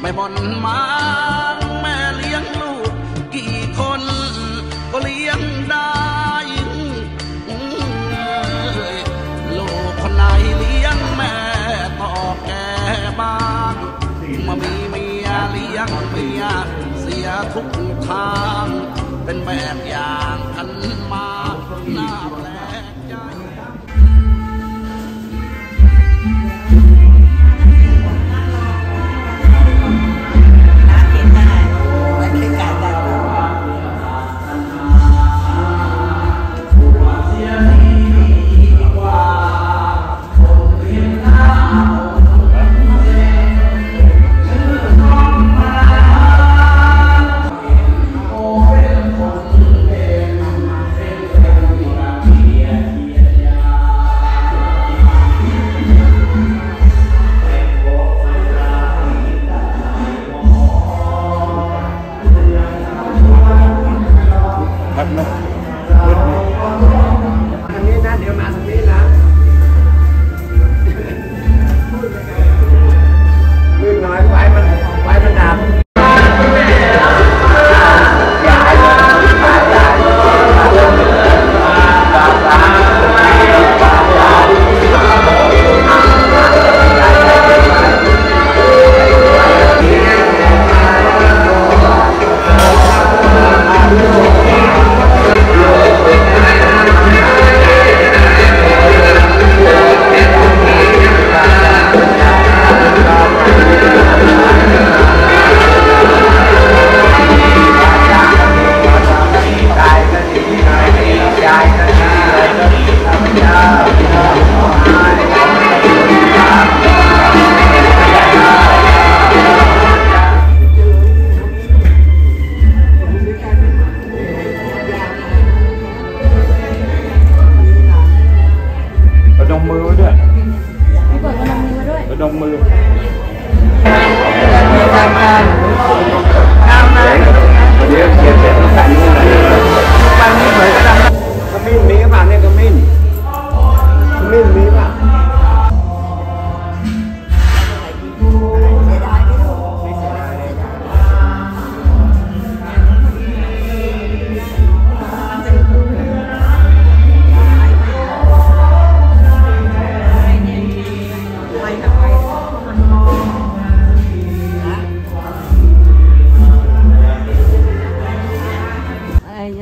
แม่บอนมาแม่เลี้ยงลูก กี่คนก็เลี้ยงได้ลูกคนไหนเลี้ยงแม่ต่อแก่บ้างมามีเมียเลี้ยงเมียเสียทุกทาง เป็นแบบอย่างกันมาหน้าแปล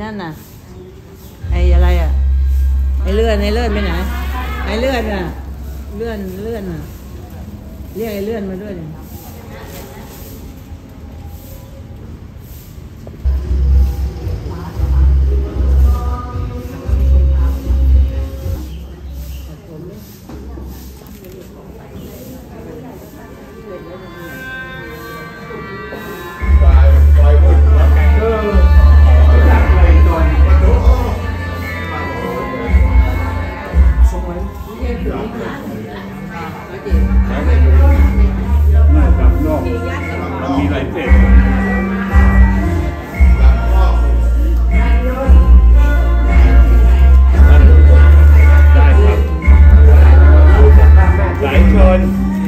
นั่นน่ะ ไอ้อะไรอะ ไอ้เลื่อนไอ้เลื่อนไปไหน ไอ้เลื่อนอะ เลื่อนเลื่อนอะ เรียกไอ้เลื่อนมาด้วยดิเ Lord.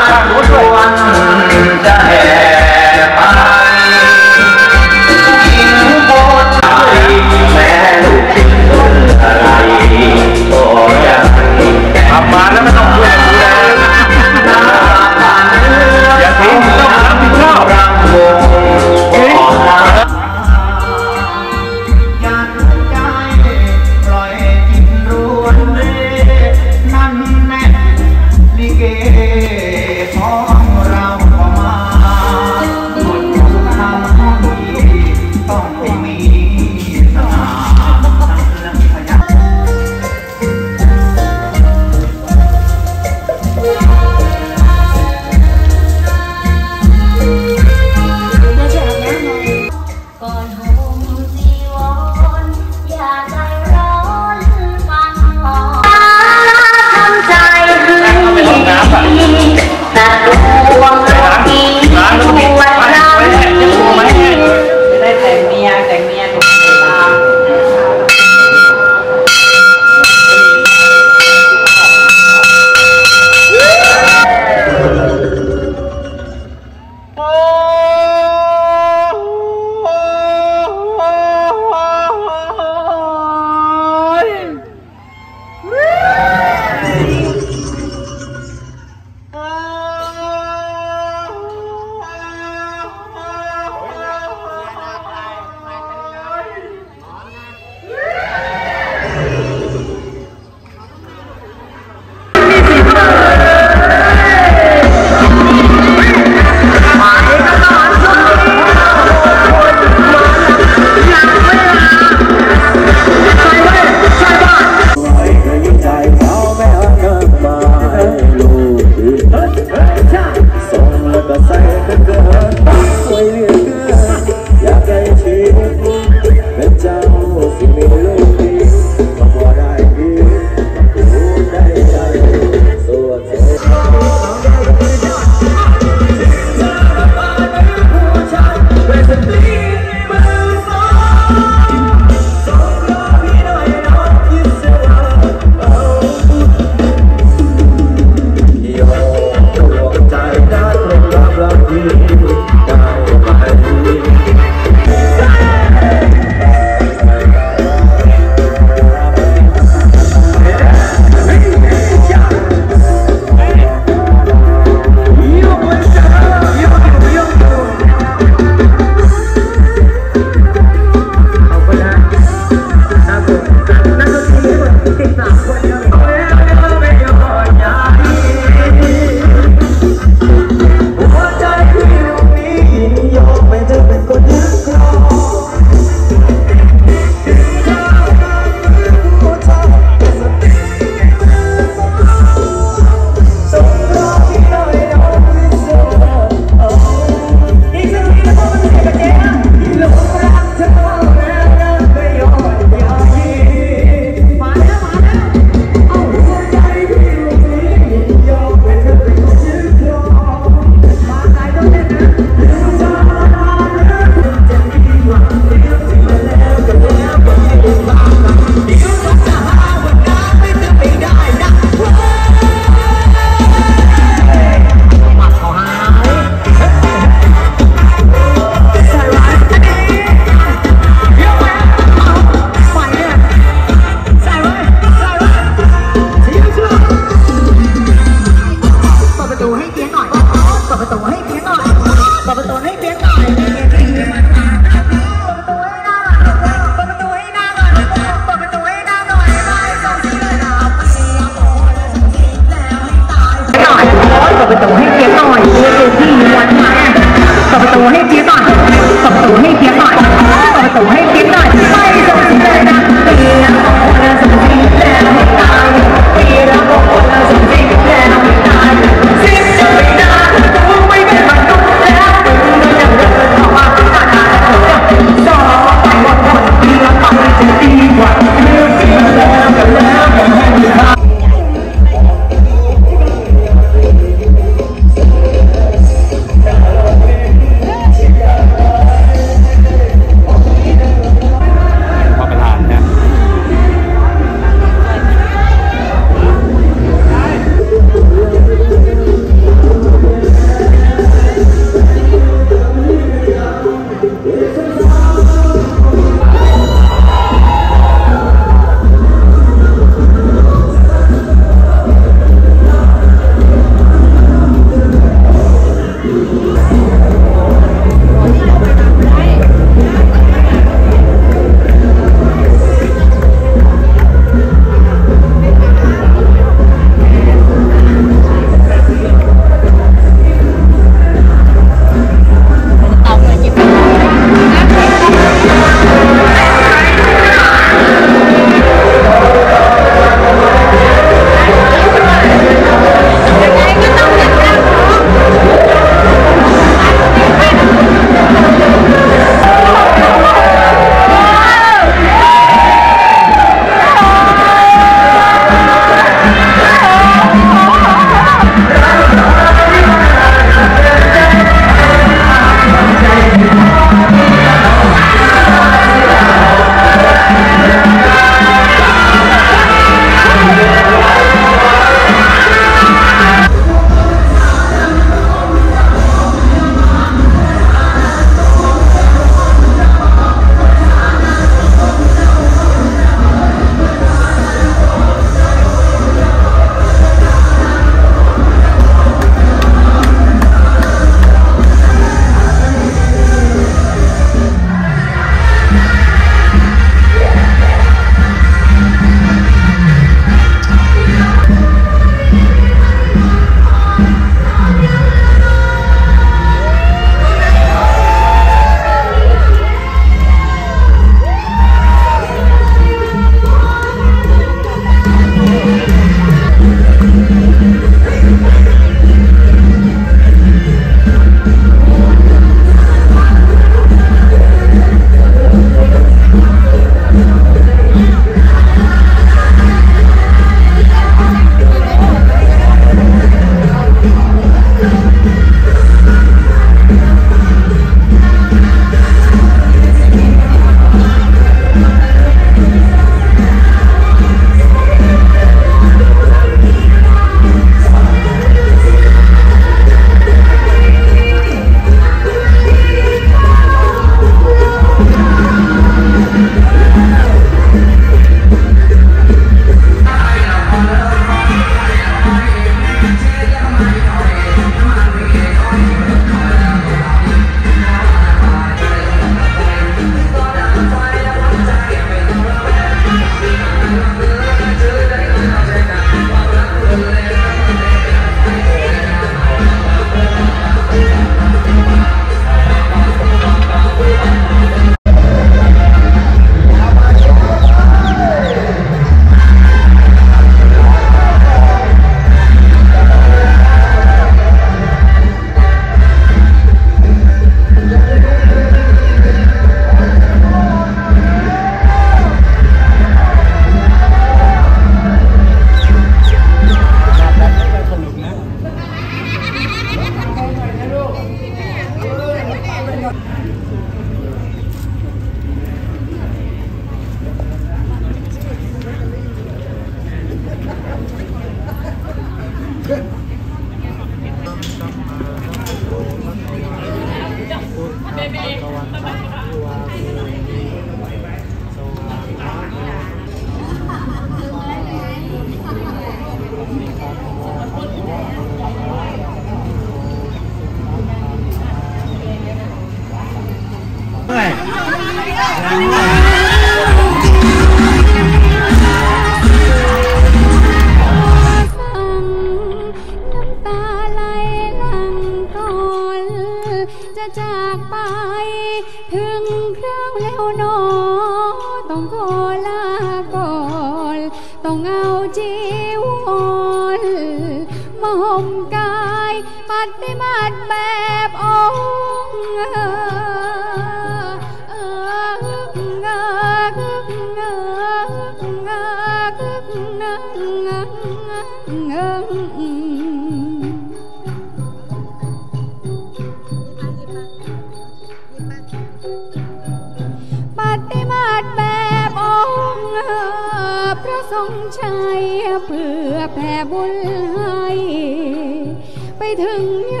ไปถึงโย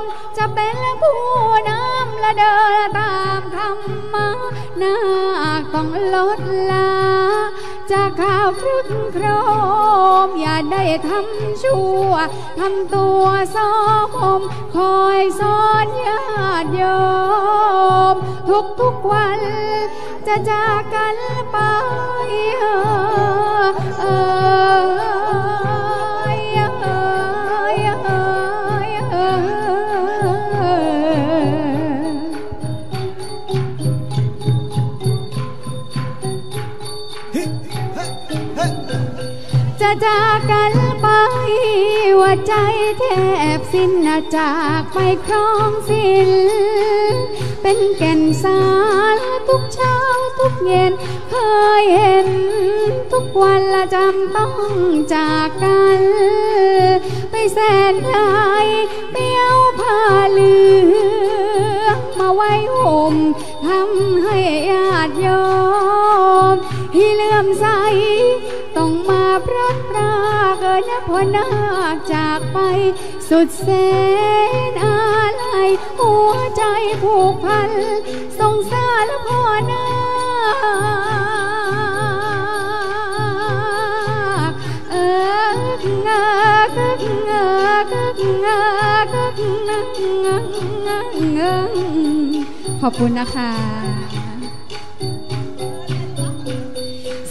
มจะเป็นผู้นำและเดินตามธรรมะนาคต้องลดลาจากข่าวครึกโครม อย่าได้ทำชั่วทำตัวสอมคอยสอนญาติโยม ทุกทุกวัน จะจากกันไปเออ จากกันไปว่าใจแทบสิ้นจากไปครองสิ้นเป็นแก่นสารทุกเช้าทุกเย็น เคยเห็น ทุกวันละจำต้องจากกัน ไปแสนไกลเปี้ยวผ้าเหลืองมาไว้ห่มทำให้ญาติโยมที่เลื่อมใสาพรัดพรากเกินพอนาคจากไป สุดแสนอะไรหัวใจผูกพันสงสารพ่อนาคเออเงาเงาเงาเงาเงาขอบคุณนะคะ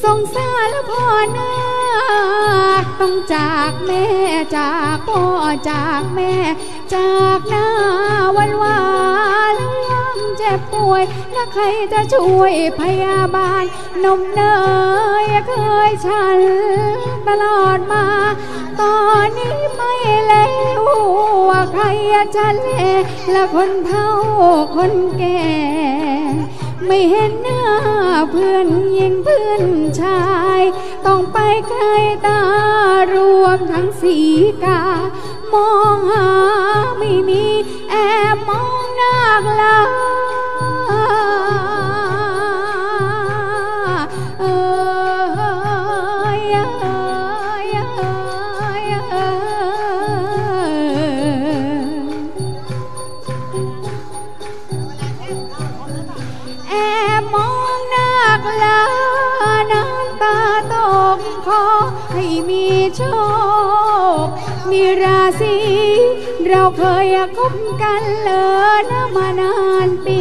สงสารพ่อนาค ต้องจากแม่จากพ่อจากแม่ จากหน้าวันวานแล้วเจ็บป่วยแล้วใครจะช่วยพยาบาล นมเนยเคยฉันตลอดมา ตอนนี้ไม่แล้วว่าใครจะเล่และคนเฒ่าคนแก่ไม่เห็นหน้าเพื่อนยิงเพื่อนชาย ต้องไปไกลตารวมทั้งสีกา มองหาไม่มีแอบมองน้าลา เราเคยคบกันเลยนะมานานปี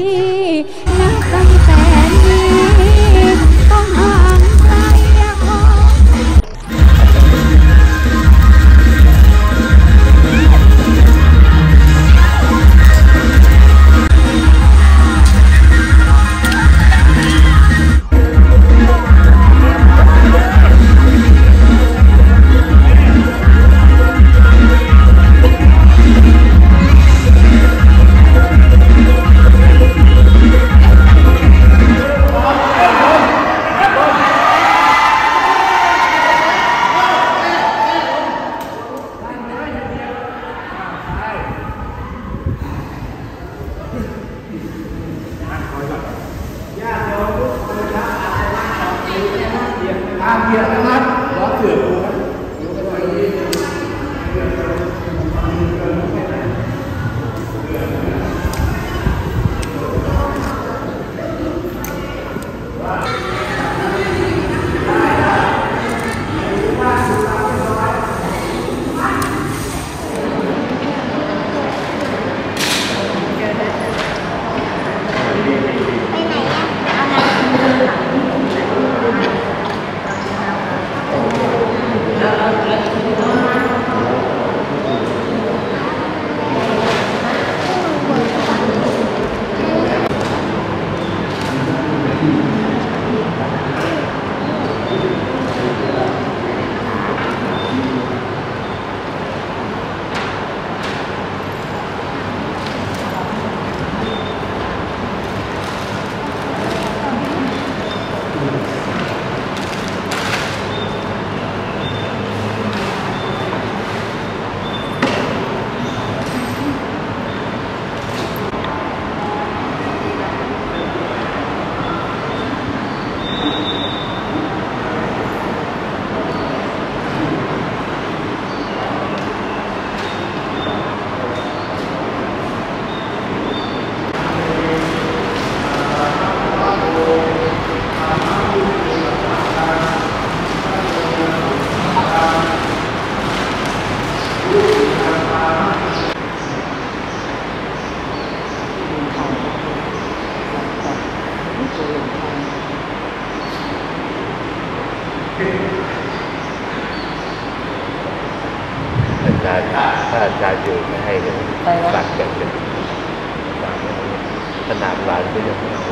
ขนาดร้านก็ยังไม่เอา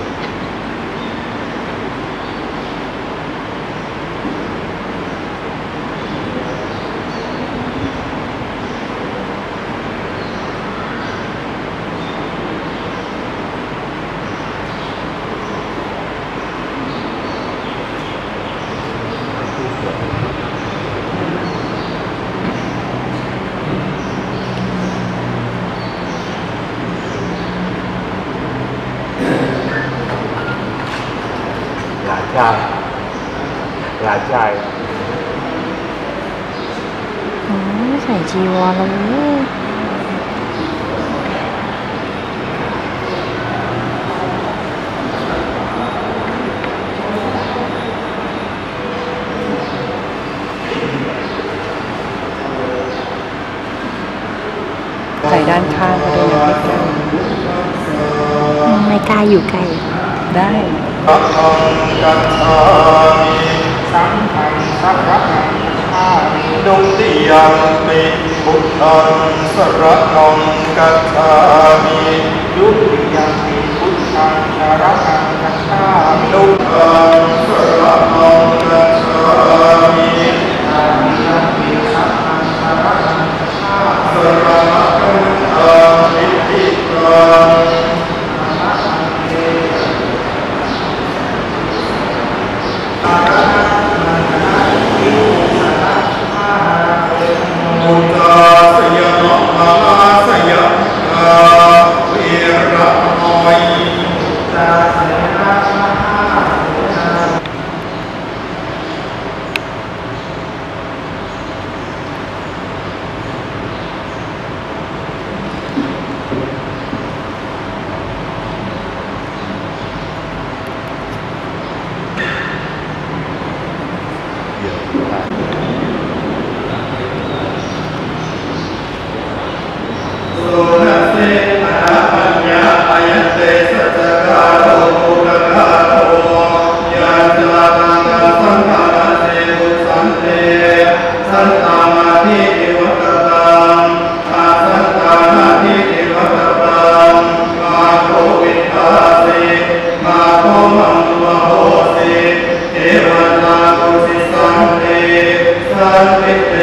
หลานชายหลานชาย อ๋อใส่ จีวรแล้วเว้ยใส่ด้านข้างก็ได้นะใกล้ไม่กล้าอยู่ใกลได้ สังฆังสังฆามิดุติยังปิพุทธังสรนังกัจฉามิดุติยังปิพุทธังสรนังกัจฉามิดุตังสรนังกัจฉามิอามิยังปิสังฆังสรนังกัจฉามิสรนังกัจฉามิติตังมุต ตาสยามมาสยามเวระมอยตาสยามโสนเสนาปัญญาอายเตสัจกาโลภุตกาโตยาจาตังสังฆาเสบุสันเตสันตามาทิเอวตตังอาสันตานาทิเอวตตังมาโควิตาสิมาโคมังวะโหสิเทวตากุสิสันเตสันติเต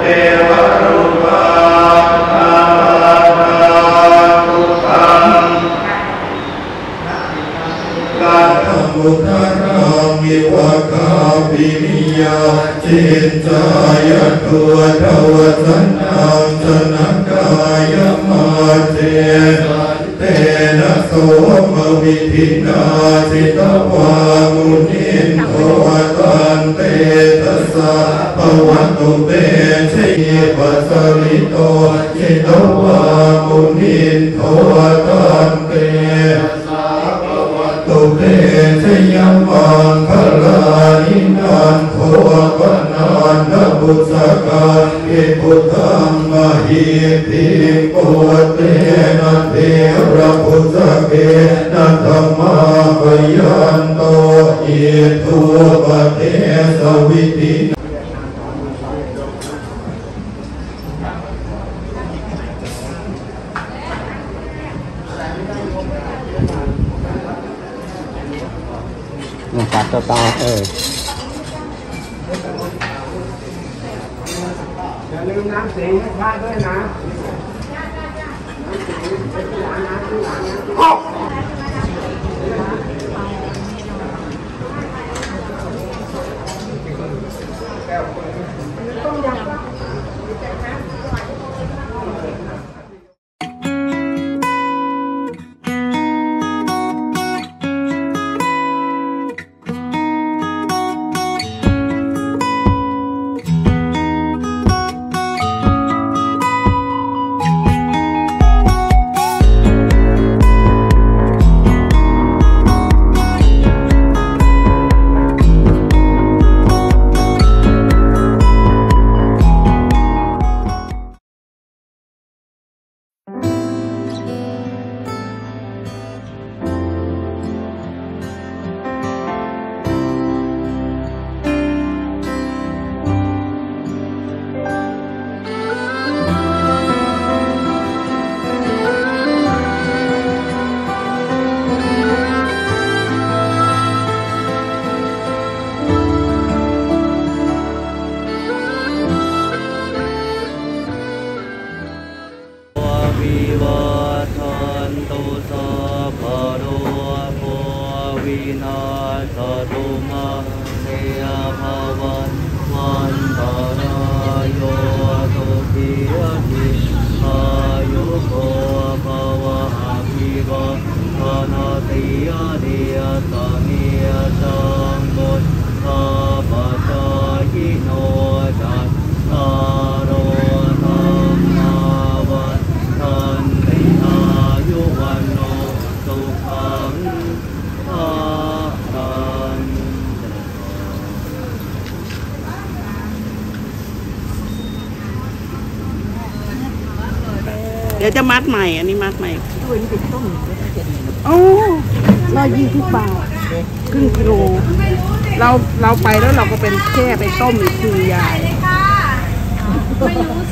เทวรูปาอาภาตุตัง กัตมุทารามิ วะกาปิมิยาจินจายตัวทวสันนังสนกายมาเทเตนะโสมวิธินาจิตวามุนินโทตันเตตสสะภวันตุเตชยปัสสริโตจิตวามุนินโทตันเต นทบุษกันอิพุทธังมหิติโกเตนะเทระพุทธเกนะธรรมาปยันโตอิทุปเทสวิติปัดต่อตาเออ อย่า ลืมน้ำเสียงให้พลาดด้วยนะน้ำเสียงเป็นหลานนะเป็นหลานนะ ยวจะมัดใหม่ อันนี้มัดใหม่ด้วยนี่เป็นต้มเจ็ดโอ้ร้อยยี่สิบบาทครึ่งกิโล เราเราไปแล้วเราก็เป็นแค่ไปต้มอีกคือยายไม่รู้สิได้